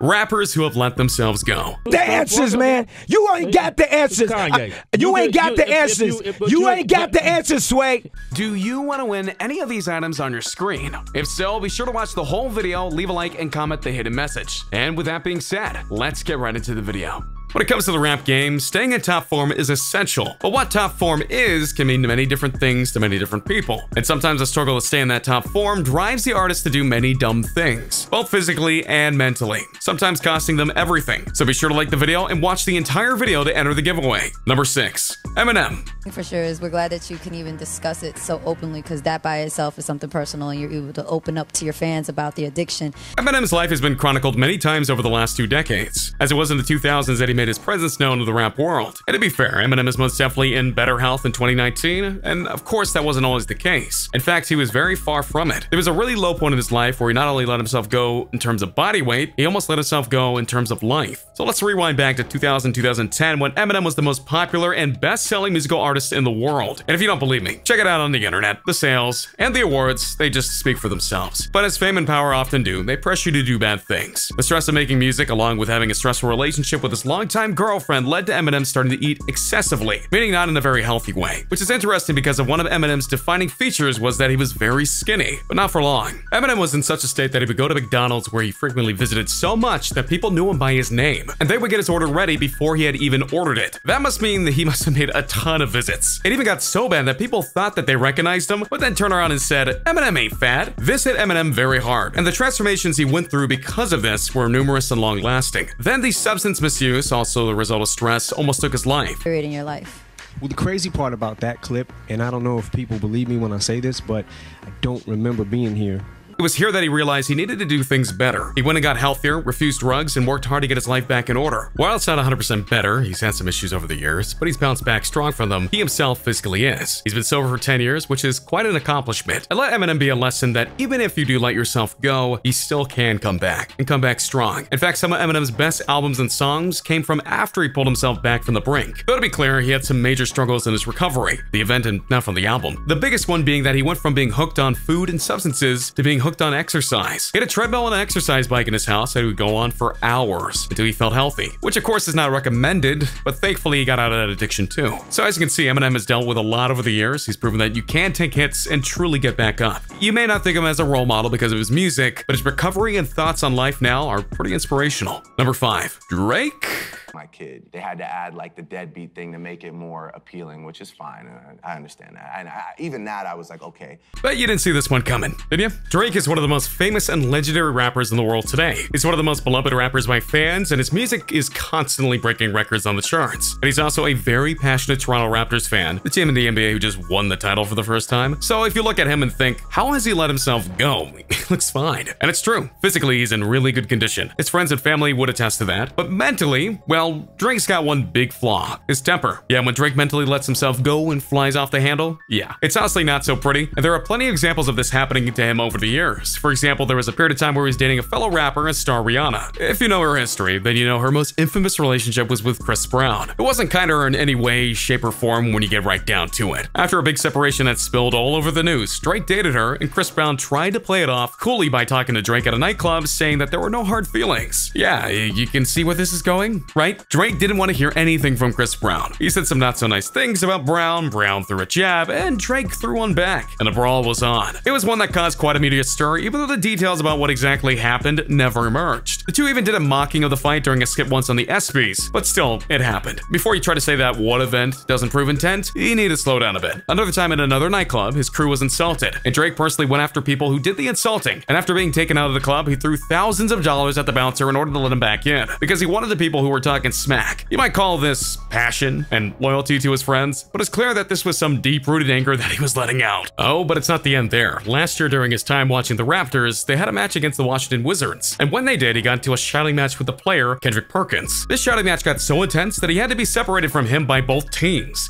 Rappers who have let themselves go. The answers, man. You ain't got the answers. I- uh, you ain't got the if- if answers. you- if- but You you- ain't got the answers, Sway. Do you want to win any of these items on your screen? If so, be sure to watch the whole video, leave a like, and comment the hidden message. And with that being said, let's get right into the video. When it comes to the rap game, staying in top form is essential. But what top form is can mean many different things to many different people. And sometimes the struggle to stay in that top form drives the artist to do many dumb things, both physically and mentally, sometimes costing them everything. So be sure to like the video and watch the entire video to enter the giveaway. Number 6. Eminem. for sure is we're glad that you can even discuss it so openly because that by itself is something personal and you're able to open up to your fans about the addiction. Eminem's life has been chronicled many times over the last two decades, as it was in the 2000s that he made his presence known to the rap world. And to be fair, Eminem is most definitely in better health in 2019, and of course that wasn't always the case. In fact, he was very far from it. There was a really low point in his life where he not only let himself go in terms of body weight, he almost let himself go in terms of life. So let's rewind back to 2000-2010 when Eminem was the most popular and best-selling musical artist in the world. And if you don't believe me, check it out on the internet. The sales and the awards, they just speak for themselves. But as fame and power often do, they press you to do bad things. The stress of making music, along with having a stressful relationship with his longtime girlfriend, led to Eminem starting to eat excessively, meaning not in a very healthy way. Which is interesting because of one of Eminem's defining features was that he was very skinny, but not for long. Eminem was in such a state that he would go to McDonald's where he frequently visited so much that people knew him by his name, and they would get his order ready before he had even ordered it. That must mean that he must have made a ton of visits. It even got so bad that people thought that they recognized him, but then turned around and said, Eminem ain't fat. This hit Eminem very hard, and the transformations he went through because of this were numerous and long lasting. Then the substance misuse, also the result of stress, almost took his life. Period in your life. Well, the crazy part about that clip, and I don't know if people believe me when I say this, but I don't remember being here. It was here that he realized he needed to do things better. He went and got healthier, refused drugs, and worked hard to get his life back in order. While it's not 100% better, he's had some issues over the years, but he's bounced back strong from them. He himself physically is. He's been sober for 10 years, which is quite an accomplishment. And let Eminem be a lesson that even if you do let yourself go, you still can come back, and come back strong. In fact, some of Eminem's best albums and songs came from after he pulled himself back from the brink. Though to be clear, he had some major struggles in his recovery, the event and not from the album. The biggest one being that he went from being hooked on food and substances to being hooked on exercise. He had a treadmill and an exercise bike in his house that he would go on for hours until he felt healthy, which of course is not recommended, but thankfully he got out of that addiction too. So as you can see, Eminem has dealt with a lot over the years. He's proven that you can take hits and truly get back up. You may not think of him as a role model because of his music, but his recovery and thoughts on life now are pretty inspirational. Number 5. Drake? My kid. They had to add like the deadbeat thing to make it more appealing, which is fine. and I, I understand that. And I, even that, I was like, okay. Bet you didn't see this one coming, did you? Drake is one of the most famous and legendary rappers in the world today. He's one of the most beloved rappers by fans, and his music is constantly breaking records on the charts. And he's also a very passionate Toronto Raptors fan, the team in the NBA who just won the title for the first time. So if you look at him and think, how has he let himself go? He looks fine. And it's true. Physically, he's in really good condition. His friends and family would attest to that. But mentally, well, Drake's got one big flaw. His temper. Yeah, when Drake mentally lets himself go and flies off the handle, yeah. It's honestly not so pretty, and there are plenty of examples of this happening to him over the years. For example, there was a period of time where he was dating a fellow rapper and star Rihanna. If you know her history, then you know her most infamous relationship was with Chris Brown. It wasn't kind of her in any way, shape, or form when you get right down to it. After a big separation that spilled all over the news, Drake dated her, and Chris Brown tried to play it off coolly by talking to Drake at a nightclub, saying that there were no hard feelings. Yeah, you can see where this is going, right? Drake didn't want to hear anything from Chris Brown. He said some not so nice things about Brown, Brown threw a jab, and Drake threw one back, and a brawl was on. It was one that caused quite a media stir, even though the details about what exactly happened never emerged. The two even did a mocking of the fight during a skit once on the ESPYs, but still, it happened. Before you try to say that one event doesn't prove intent, you need to slow down a bit. Another time at another nightclub, his crew was insulted, and Drake personally went after people who did the insulting, and after being taken out of the club, he threw thousands of dollars at the bouncer in order to let him back in, because he wanted the people who were talking smack. You might call this passion and loyalty to his friends, but it's clear that this was some deep-rooted anger that he was letting out. Oh, but it's not the end there. Last year during his time watching the Raptors, they had a match against the Washington Wizards, and when they did, he got into a shouting match with the player, Kendrick Perkins. This shouting match got so intense that he had to be separated from him by both teams.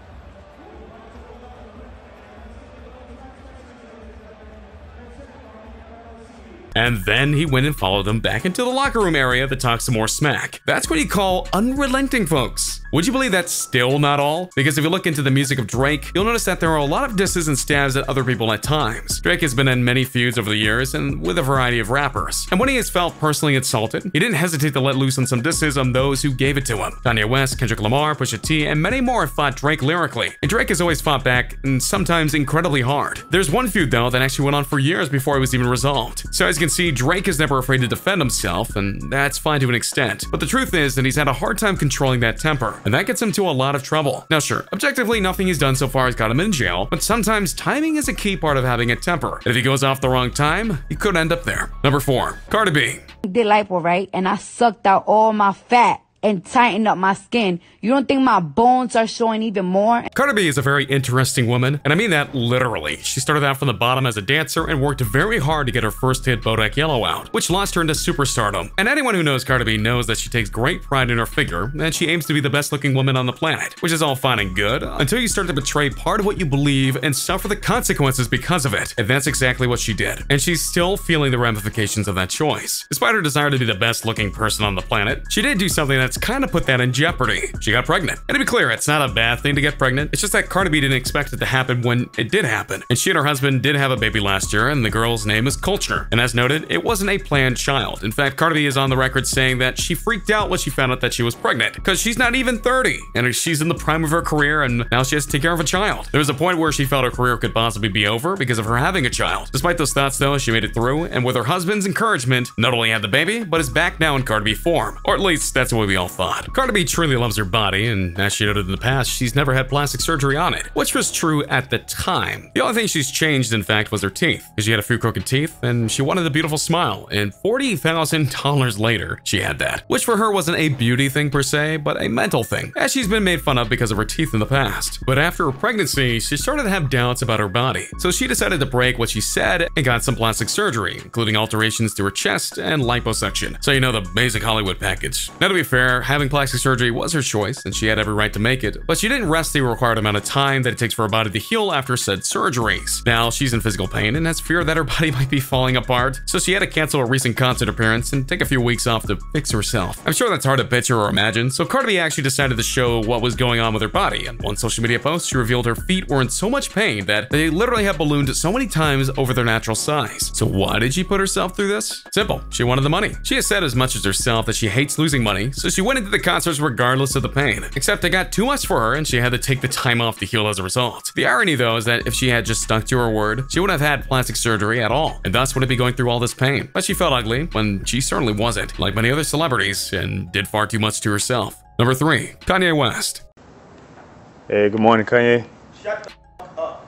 And then he went and followed them back into the locker room area to talk some more smack. That's what you call unrelenting, folks. Would you believe that's still not all? Because if you look into the music of Drake, you'll notice that there are a lot of disses and stabs at other people at times. Drake has been in many feuds over the years and with a variety of rappers. And when he has felt personally insulted, he didn't hesitate to let loose on some disses on those who gave it to him. Kanye West, Kendrick Lamar, Pusha T, and many more have fought Drake lyrically. And Drake has always fought back, and sometimes incredibly hard. There's one feud though that actually went on for years before it was even resolved. So as you can see, Drake is never afraid to defend himself, and that's fine to an extent. But the truth is that he's had a hard time controlling that temper, and that gets him to a lot of trouble. Now sure, objectively nothing he's done so far has got him in jail, but sometimes timing is a key part of having a temper. And if he goes off the wrong time, he could end up there. Number 4. Cardi B. did lipo, right? And I sucked out all my fat and tightened up my skin. You don't think my bones are showing even more? Cardi B is a very interesting woman, and I mean that literally. She started out from the bottom as a dancer and worked very hard to get her first hit Bodak Yellow out, which launched her into superstardom. And anyone who knows Cardi B knows that she takes great pride in her figure, and she aims to be the best looking woman on the planet, which is all fine and good, until you start to betray part of what you believe and suffer the consequences because of it. And that's exactly what she did. And she's still feeling the ramifications of that choice. Despite her desire to be the best looking person on the planet, she did do something that's kind of put that in jeopardy. She got pregnant. And to be clear, it's not a bad thing to get pregnant. It's just that Cardi B didn't expect it to happen when it did happen. And she and her husband did have a baby last year, and the girl's name is Kulture. And as noted, it wasn't a planned child. In fact, Cardi B is on the record saying that she freaked out when she found out that she was pregnant, because she's not even 30, and she's in the prime of her career, and now she has to take care of a child. There was a point where she felt her career could possibly be over because of her having a child. Despite those thoughts, though, she made it through, and with her husband's encouragement, not only had the baby, but is back now in Cardi B form. Or at least that's what we all thought. Cardi B truly loves her body, and as she noted in the past, she's never had plastic surgery on it, which was true at the time. The only thing she's changed, in fact, was her teeth. Because she had a few crooked teeth, and she wanted a beautiful smile, and $40,000 later, she had that. Which for her wasn't a beauty thing per se, but a mental thing, as she's been made fun of because of her teeth in the past. But after her pregnancy, she started to have doubts about her body, so she decided to break what she said and got some plastic surgery, including alterations to her chest and liposuction. So you know the basic Hollywood package. Now to be fair, having plastic surgery was her choice, and she had every right to make it, but she didn't rest the required amount of time that it takes for her body to heal after said surgeries. Now, she's in physical pain and has fear that her body might be falling apart, so she had to cancel a recent concert appearance and take a few weeks off to fix herself. I'm sure that's hard to picture or imagine, so Cardi actually decided to show what was going on with her body. In one social media post, she revealed her feet were in so much pain that they literally had ballooned so many times over their natural size. So why did she put herself through this? Simple, she wanted the money. She has said as much as herself that she hates losing money, so she went into the concerts regardless of the pain. Except it got too much for her and she had to take the time off to heal as a result. The irony though is that if she had just stuck to her word, she wouldn't have had plastic surgery at all, and thus wouldn't be going through all this pain. But she felt ugly when she certainly wasn't, like many other celebrities, and did far too much to herself. Number 3. Kanye West. Hey, good morning, Kanye.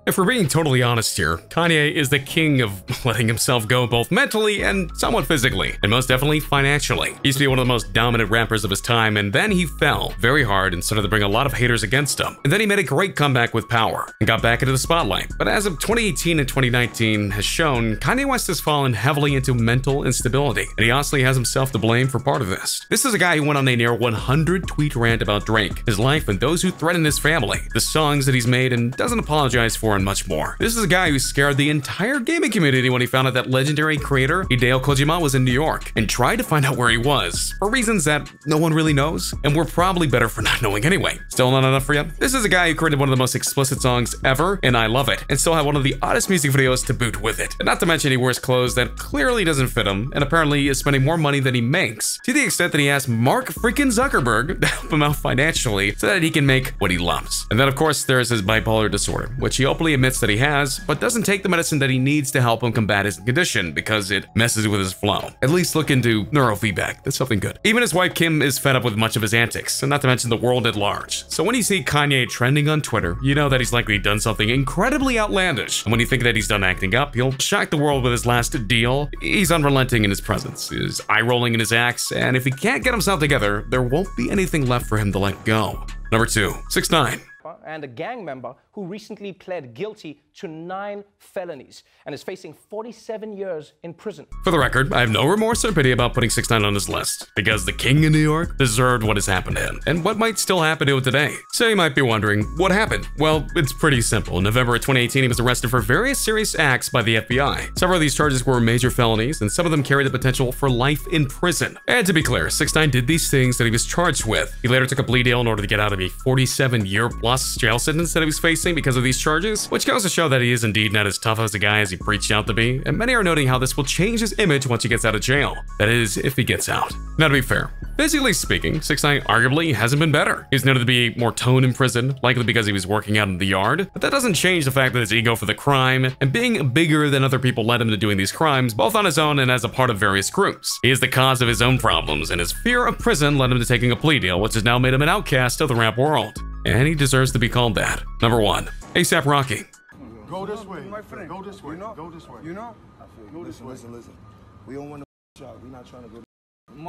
If we're being totally honest here, Kanye is the king of letting himself go both mentally and somewhat physically, and most definitely financially. He used to be one of the most dominant rappers of his time, and then he fell very hard and started to bring a lot of haters against him. And then he made a great comeback with power and got back into the spotlight. But as of 2018 and 2019 has shown, Kanye West has fallen heavily into mental instability, and he honestly has himself to blame for part of this. This is a guy who went on a near 100 tweet rant about Drake, his life, and those who threaten his family, the songs that he's made, and doesn't apologize for and much more. This is a guy who scared the entire gaming community when he found out that legendary creator Hideo Kojima was in New York and tried to find out where he was, for reasons that no one really knows, and we're probably better for not knowing anyway. Still not enough for you? This is a guy who created one of the most explicit songs ever, and I love it, and still have one of the oddest music videos to boot with it. And not to mention he wears clothes that clearly doesn't fit him, and apparently is spending more money than he makes, to the extent that he asked Mark freaking Zuckerberg to help him out financially so that he can make what he loves. And then of course there's his bipolar disorder, which he openly admits that he has, but doesn't take the medicine that he needs to help him combat his condition because it messes with his flow. At least look into neurofeedback, that's something good. Even his wife Kim is fed up with much of his antics, and not to mention the world at large. So when you see Kanye trending on Twitter, you know that he's likely done something incredibly outlandish. And when you think that he's done acting up, he'll shock the world with his last deal. He's unrelenting in his presence, he's eye-rolling in his acts, and if he can't get himself together, there won't be anything left for him to let go. Number 2. 6 9 and a gang member who recently pled guilty to nine felonies and is facing 47 years in prison. For the record, I have no remorse or pity about putting 6 9 on this list, because the king of New York deserved what has happened to him, and what might still happen to him today. So you might be wondering, what happened? Well, it's pretty simple. In November of 2018, he was arrested for various serious acts by the FBI. Several of these charges were major felonies, and some of them carried the potential for life in prison. And to be clear, 6 9 did these things that he was charged with. He later took a plea deal in order to get out of a 47 year plus jail sentence that he was facing because of these charges, which goes to show that he is indeed not as tough as a guy as he preached out to be, and many are noting how this will change his image once he gets out of jail. That is, if he gets out. Now to be fair, physically speaking, 6 9 arguably hasn't been better. He's noted to be more toned in prison, likely because he was working out in the yard, but that doesn't change the fact that his ego for the crime and being bigger than other people led him to doing these crimes, both on his own and as a part of various groups. He is the cause of his own problems, and his fear of prison led him to taking a plea deal, which has now made him an outcast of the rap world. And he deserves to be called that. Number one, ASAP Rocky. Go this way. My friend. Go this way. You know? Go this way. You know? Go this listen, way. listen, listen. We don't want to shot. We're not trying to go.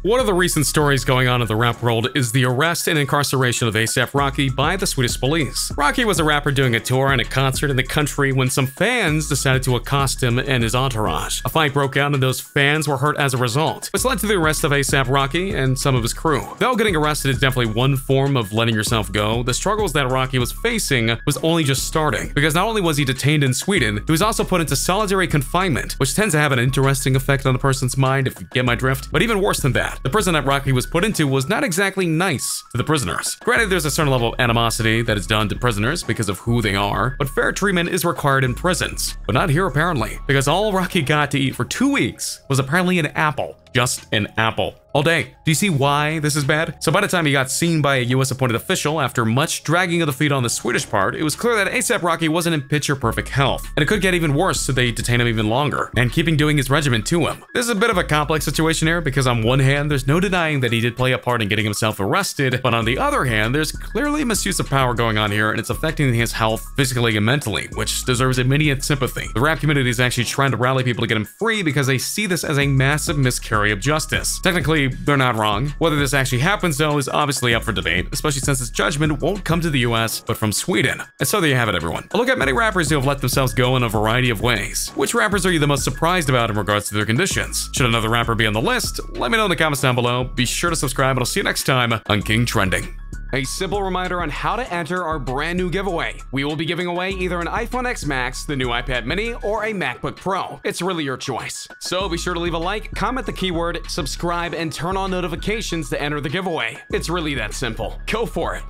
One of the recent stories going on in the rap world is the arrest and incarceration of ASAP Rocky by the Swedish police. Rocky was a rapper doing a tour and a concert in the country when some fans decided to accost him and his entourage. A fight broke out and those fans were hurt as a result, which led to the arrest of ASAP Rocky and some of his crew. Though getting arrested is definitely one form of letting yourself go, the struggles that Rocky was facing was only just starting, because not only was he detained in Sweden, he was also put into solitary confinement, which tends to have an interesting effect on a person's mind if you get my drift, but even worse than that, the prison that Rocky was put into was not exactly nice to the prisoners. Granted, there's a certain level of animosity that is done to prisoners because of who they are, but fair treatment is required in prisons. But not here apparently, because all Rocky got to eat for two weeks was apparently an apple. Just an apple. All day. Do you see why this is bad? So by the time he got seen by a US appointed official, after much dragging of the feet on the Swedish part, it was clear that ASAP Rocky wasn't in picture perfect health. And it could get even worse so they detain him even longer, and keeping doing his regimen to him. This is a bit of a complex situation here because on one hand, there's no denying that he did play a part in getting himself arrested, but on the other hand, there's clearly misuse of power going on here and it's affecting his health physically and mentally, which deserves immediate sympathy. The rap community is actually trying to rally people to get him free because they see this as a massive miscarry of justice. Technically, they're not wrong. Whether this actually happens, though, is obviously up for debate, especially since this judgment won't come to the US, but from Sweden. And so there you have it, everyone. A look at many rappers who have let themselves go in a variety of ways. Which rappers are you the most surprised about in regards to their conditions? Should another rapper be on the list? Let me know in the comments down below. Be sure to subscribe, and I'll see you next time on King Trending. A simple reminder on how to enter our brand new giveaway. We will be giving away either an iPhone X Max, the new iPad mini, or a MacBook Pro. It's really your choice. So be sure to leave a like, comment the keyword, subscribe, and turn on notifications to enter the giveaway. It's really that simple. Go for it.